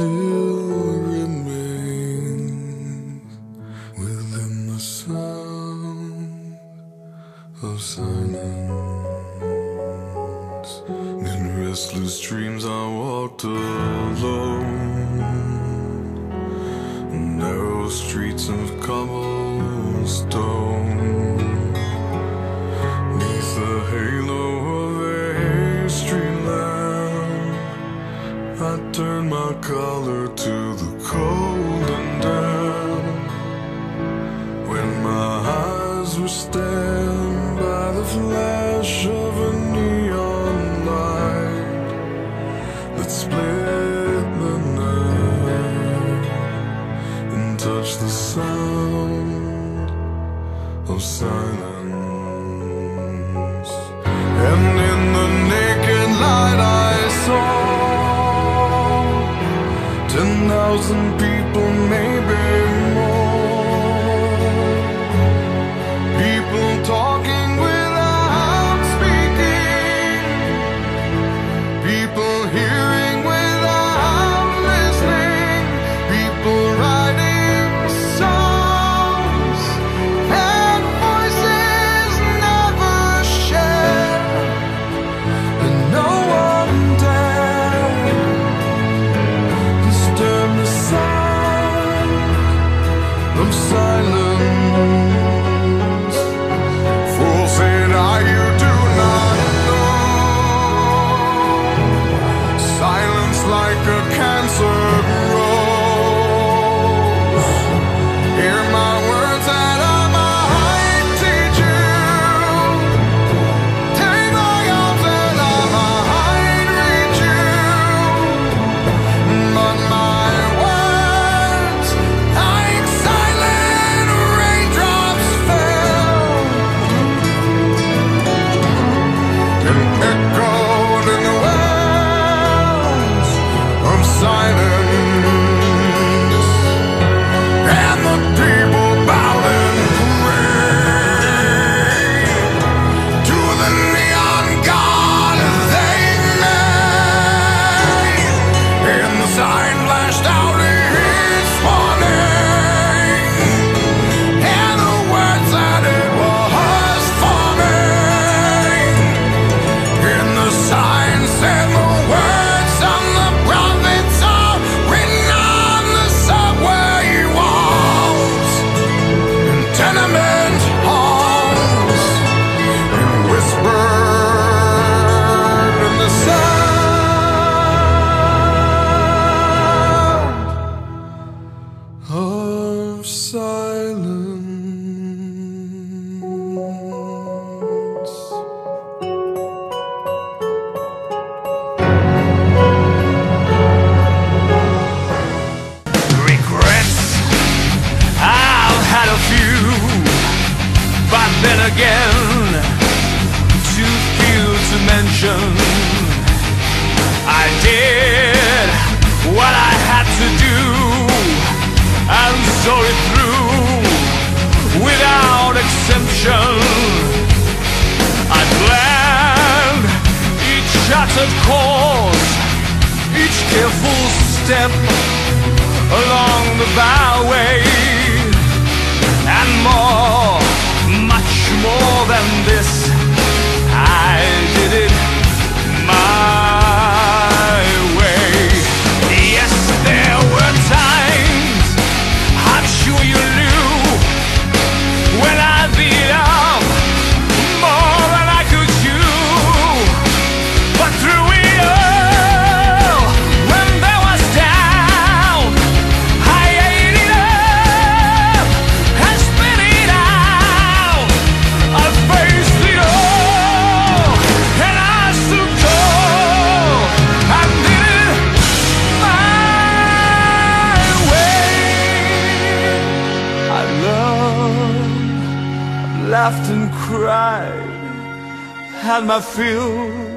still remains within the sound of silence. In restless dreams, I walked alone. Narrow streets of cobblestone. I turned my collar to the cold and damp. When my eyes were stabbed by the flash of a neon light that split the night and touched the sound of silence. And in the naked light I saw thousand people, sign again, too few to mention. I did what I had to do, and saw it through without exemption. I planned each shattered course, each careful step along the byway and more, laughed and cried, had my fill